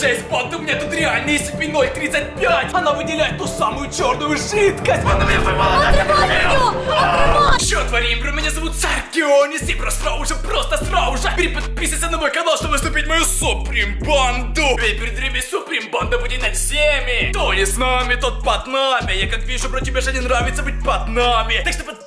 жесть, банда, у меня тут реально SCP-035. Она выделяет ту самую черную жидкость. Банда меня поймала. Отрывай ее! Отрывай! Чё творим, бро? Меня зовут Царь Геонис, и просто сразу же, просто сразу же переподписывайся на мой канал, чтобы вступить в мою Суприм банду. Ведь перед нами Суприм банда будет над всеми. Кто не с нами, тот под нами. Я как вижу, бро, тебе же не нравится быть под нами. Так что подписывайся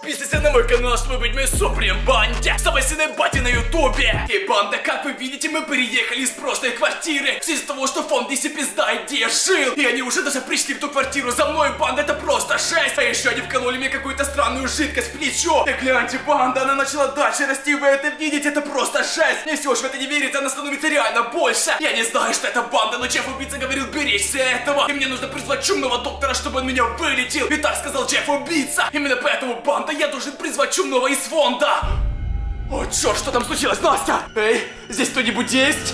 на мой канал, чтобы быть моей Суприм банде. Самой сильной бате на ютубе. И банда, как вы видите, мы переехали из прошлой квартиры. В связи с того, что фонд DC пизда, где я жил. И они уже даже пришли в ту квартиру за мной, банда, это просто жесть. А еще они вкололи мне какую-то странную жидкость в плечо. И гляньте, банда, она начала дальше расти, вы это видите, это просто жесть. Мне все же в это не верится, она становится реально больше. Я не знаю, что это банда, но Джефф Убийца говорил беречься этого. И мне нужно призвать чумного доктора, чтобы он меня вылечил. И так сказал Джефф Убийца. Именно поэтому, банда, я должен призвать чумного из фонда. О, черт, что там случилось, Настя? Эй, здесь кто-нибудь есть?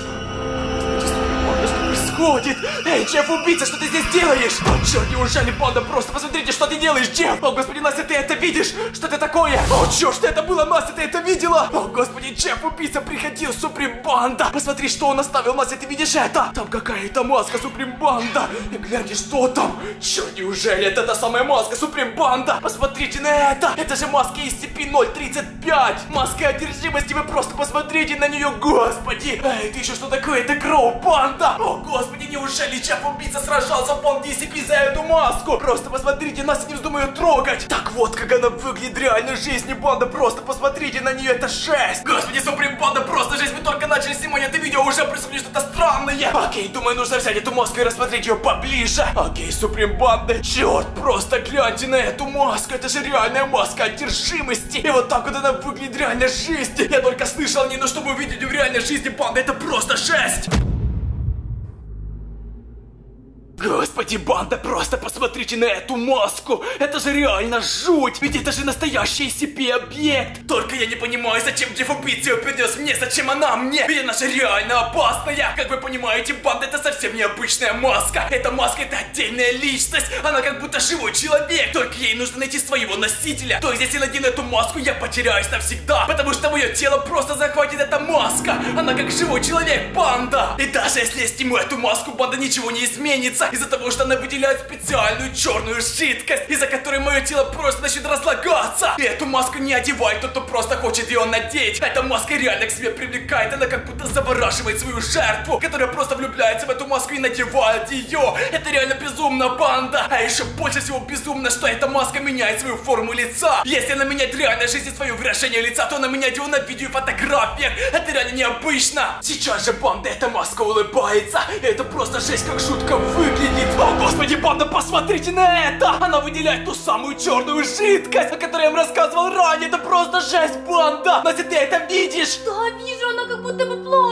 Происходит? Эй, Джефф, убийца, что ты здесь делаешь? О, черт, неужели банда? Просто посмотрите, что ты делаешь, Джефф! О, господи, Настя, ты это видишь? Что это такое? О, черт, что это было, Настя, ты это видела? О, господи, Джефф, убийца, приходил, Суприм Банда! Посмотри, что он оставил, Настя, ты видишь это? Там какая-то маска Суприм Банда! И гляньте, что там? Черт, неужели это та самая маска Суприм Банда? Посмотрите на это! Это же маска SCP-035! Маска одержимости, вы просто посмотрите на нее, господи! Эй, ты еще что такое? Это Гроу Банда! О, господи, неужели Чеф Убийца сражался в фонд DCP за эту маску? Просто посмотрите, нас не вздумаю трогать! Так вот, как она выглядит в реальной жизни, Банда, просто посмотрите на нее, это жесть! Господи, Суприм Банда, просто жесть, мы только начали снимать это видео, уже происходит что-то странное! Окей, думаю, нужно взять эту маску и рассмотреть ее поближе! Окей, Суприм Банда, черт, просто гляньте на эту маску, это же реальная маска одержимости! И вот так вот она выглядит в реальной жизни! Я только слышал о ней, но чтобы увидеть в реальной жизни, Банда, это просто жесть! Господи, банда, просто посмотрите на эту маску! Это же реально жуть! Ведь это же настоящий SCP-объект! Только я не понимаю, зачем ее принес мне, зачем она мне? Ведь она же реально опасная! Как вы понимаете, банда, это совсем необычная маска! Эта маска это отдельная личность! Она как будто живой человек! Только ей нужно найти своего носителя! То есть, если надену эту маску, я потеряюсь навсегда! Потому что мое тело просто захватит эта маска! Она как живой человек, банда! И даже если я сниму эту маску, банда, ничего не изменится! Из-за того, что она выделяет специальную черную жидкость, из-за которой мое тело просто начнет разлагаться. И эту маску не одевает тот, кто просто хочет ее надеть. Эта маска реально к себе привлекает, она как будто завораживает свою жертву, которая просто влюбляется в эту маску и надевает ее. Это реально безумно, банда. А еще больше всего безумно, что эта маска меняет свою форму лица. Если она меняет в реальной жизни свое выражение лица, то она меняет его на видео и фотографиях. Это реально необычно. Сейчас же, банда, эта маска улыбается. И это просто жесть, как шутка выглядит. О, господи, банда, посмотрите на это! Она выделяет ту самую черную жидкость, о которой я вам рассказывал ранее. Это просто жесть, банда! Настя, ты это видишь? Да, вижу, она как будто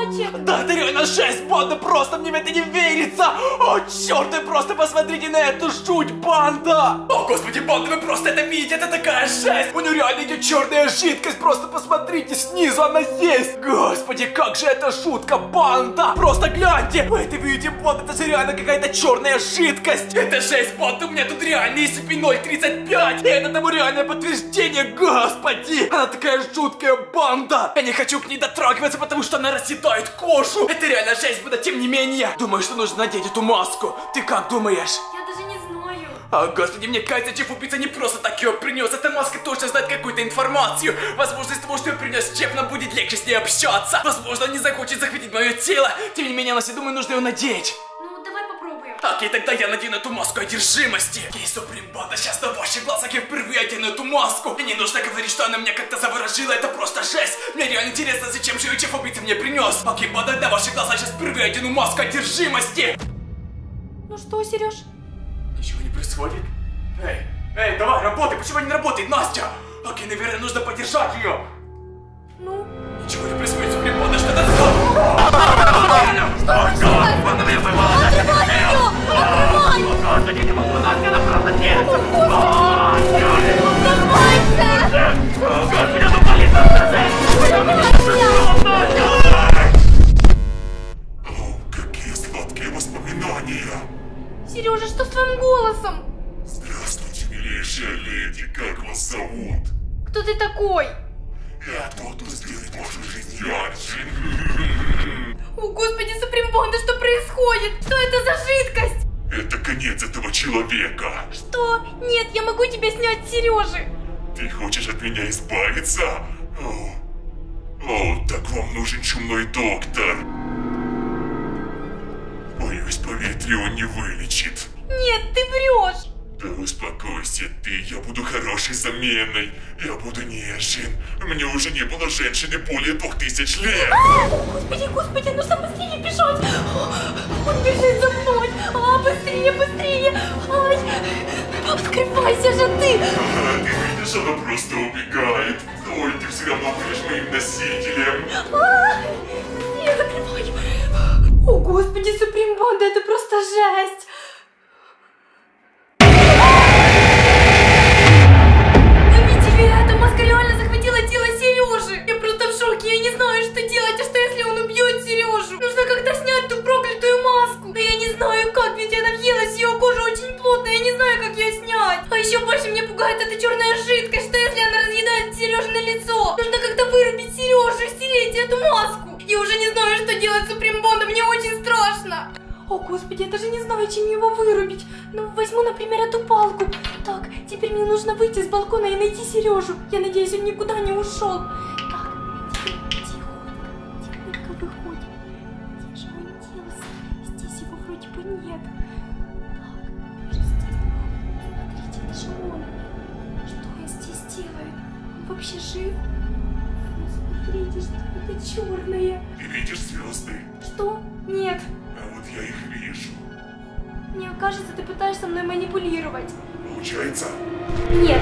плачет. Да, это реально жесть, банда, просто мне в это не верится! О, черт, вы просто посмотрите на эту жуть, банда! О, господи, банда, вы просто это видите, это такая жесть! У нее реально идет черная жидкость, просто посмотрите, снизу она есть! Господи, как же это шутка, банда! Просто гляньте! Вы это видите, банда, это же реально какая-то черная жидкость! Это жесть, банда, у меня тут реально SCP-035! И это тому реальное подтверждение, господи! Она такая жуткая банда! Я не хочу к ней дотрагиваться, потому что она расседает кожу! Это реально жесть, банда, тем не менее! Думаю, что нужно надеть эту маску. Ты как думаешь? Я даже не знаю. О, господи, мне кажется, Чеф убийца не просто так ее принес. Эта маска точно знает какую-то информацию. Возможно, из того, что ее принес Чеф, нам будет легче с ней общаться. Возможно, он не захочет захватить мое тело. Тем не менее, Настя, думаю, нужно ее надеть. Окей, тогда я надену эту маску одержимости. Окей, Суприм Банда, сейчас на ваших глазах я впервые одену эту маску. И не нужно говорить, что она меня как-то заворожила, это просто жесть. Мне реально интересно, зачем же Чеф убийца мне принес. Окей, Банда, на ваших глазах сейчас впервые одену маску одержимости. Ну что, Сереж? Ничего не происходит? Эй, эй, давай, работай, почему не работает, Настя? Окей, наверное, нужно поддержать ее. Ну? Ничего не происходит, Суприм Банда, милейшая леди, как вас зовут? Кто ты такой? Я тот, кто сделает вашу жизнь ярче. О, господи, Суприм Банда, что происходит? Что это за жидкость? Это конец этого человека. Что? Нет, я могу тебя снять Сережи. Ты хочешь от меня избавиться? О, о, так вам нужен чумной доктор. Боюсь, поветрие он не вылечит. Нет, ты врешь. Да успокойся ты, я буду хорошей заменой. Я буду нежен. Мне уже не было женщины более двух тысяч лет. Господи, господи, нужно быстрее бежать. Он бежит за мной. А, быстрее, быстрее. Ай, открывайся же ты. А, ты видишь, она просто убегает. Ой, ты все равно будешь моим носителем. А, быстрее закрывай. О, господи, Суприм Банда, это просто жесть. Знаю, что делать с Суприм Бондом. Мне очень страшно. О, господи, я даже не знаю, чем его вырубить. Ну, возьму, например, эту палку. Так, теперь мне нужно выйти с балкона и найти Сережу. Я надеюсь, он никуда не ушел. Так, тихонько, тихонько выходим. Где же он делся? Здесь его вроде бы нет. Так? Смотрите, это же он. Что он здесь делает? Он вообще жив? Фу, Смотрите, что это черное. Ты видишь звезды? Что? Нет. А вот я их вижу. Мне кажется, ты пытаешься мной манипулировать. Получается? Нет.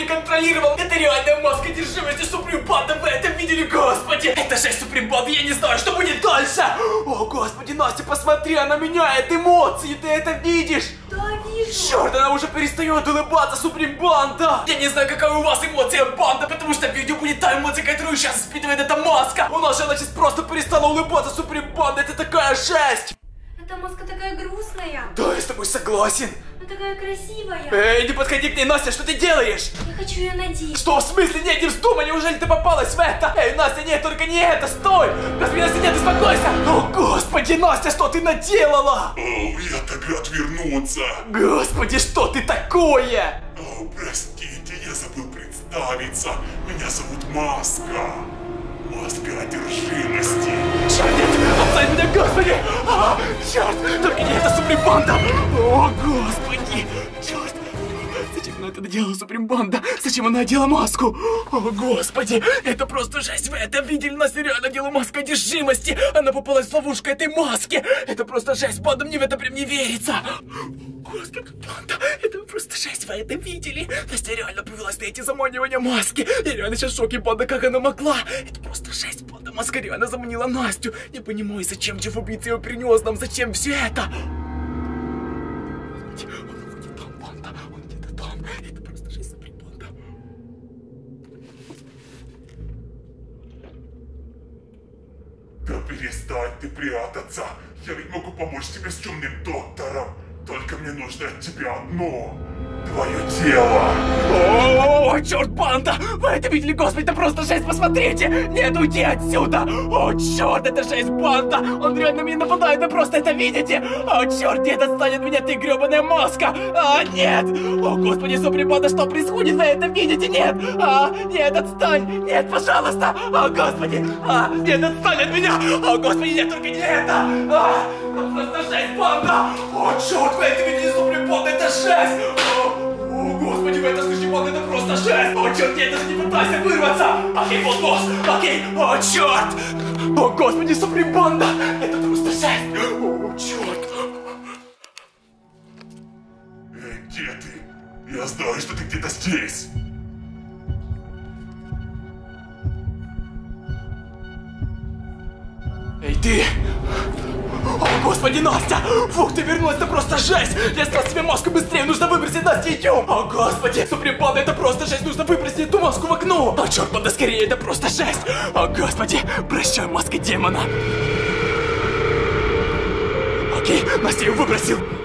Не контролировал! Это реальная маска держимости Суприм Банда, вы это видели, господи! Это жесть Суприм Банда, я не знаю, что будет дальше! О, господи, Настя, посмотри, она меняет эмоции, ты это видишь? Да, вижу. Черт, она уже перестает улыбаться, Суприм Банда! Я не знаю, какая у вас эмоция, банда, потому что в видео будет та эмоция, которую сейчас испытывает эта маска! У нас же она сейчас просто перестала улыбаться, Суприм Банда, это такая жесть! Эта маска такая грустная, Да, я с тобой согласен! Такая красивая. Эй, не подходи к ней, Настя, что ты делаешь? Я хочу ее надеть. Что, в смысле? Нет, не вздумай, неужели ты попалась в это? Эй, Настя, нет, только не это, стой! Господи, Настя, нет, успокойся! О, господи, Настя, что ты наделала? О, я так рад вернуться. Господи, что ты такое? О, простите, я забыл представиться. Меня зовут Маска. Маска одержимости. Черт, нет, отстань меня, господи! А, черт, только не это Супрембанда! О, господи! Черт! Зачем она это делала, Супрембанда? Зачем она одела маску? О, господи! Это просто жесть! Вы это видели? Настя реально одела маску одержимости! Она попалась в ловушку этой маски! Это просто жесть! Банда, мне в это прям не верится! Господи, банда! Это просто жесть! Вы это видели? Настя реально повелась на эти заманивания маски! Я реально сейчас в шоке, банда, как она могла! Это просто жесть, банда! Маска реально заманила Настю! Не понимаю, зачем Джефф убийца ее принес нам? Зачем все это? Господи, он где-то там, банда! Он где-то там! Это просто жесть, блин, банда! Да перестань ты прятаться. Я ведь могу помочь тебе с темным доктором. Только мне нужно от тебя одно. Твое тело. О, черт, банда! Вы это видели, господи, это просто жесть, посмотрите! Нет, уйди отсюда! О, черт, это жесть, банда! Он реально меня нападает, вы просто это видите! О, черт, нет, отстанет меня, ты гребаная маска! А, нет! О, господи, супри, банда, что происходит? Вы это видите? Нет! А, нет, отстань! Нет, пожалуйста! О, господи! А, нет, отстань от меня! О, господи, нет, только не это! А, просто жесть, банда! О, черт, вы это видели, супри, банда, это жесть! Господи, это слышите, вот это просто жесть! О, черт, я даже не пытайся вырваться! Окей, вот босс! Окей! О, черт! О, господи, Суприм Банда! Это просто жесть! О, черт! Эй, где ты? Я знаю, что ты где-то здесь. Эй, ты! Господи, Настя! Фух, ты вернулась, это просто жесть! Я стал себе маску быстрее, нужно выбросить Настя, идем! О, господи, Суприм Панда, это просто жесть, нужно выбросить эту маску в окно! О, черт, Панда, скорее, это просто жесть! О, господи, прощай, маска демона! Окей, Настя ее выбросил!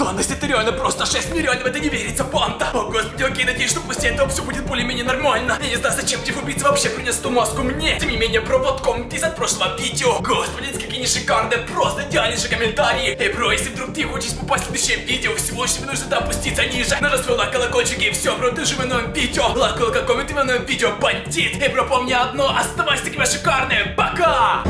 Избавились. Да, Настя, это реально просто жесть, мне реально в это не верится, Панда! О, господи, окей, надеюсь, что после этого все будет более-менее нормально. Я не знаю, зачем тебе убийца вообще принес эту маску мне. Тем не менее, бро, вот коммент от прошлого видео. Господи, какие они шикарные, просто идеальнейшие комментарии. Эй, бро, если вдруг ты хочешь попасть в следующее видео, всего лишь тебе нужно опуститься ниже. Свой лайк, колокольчик и все, бро, ты же в новом видео. Лайк, колокольчик, коммент в новом видео, бандит. Эй, бро, помни одно, оставайся такими шикарными, пока!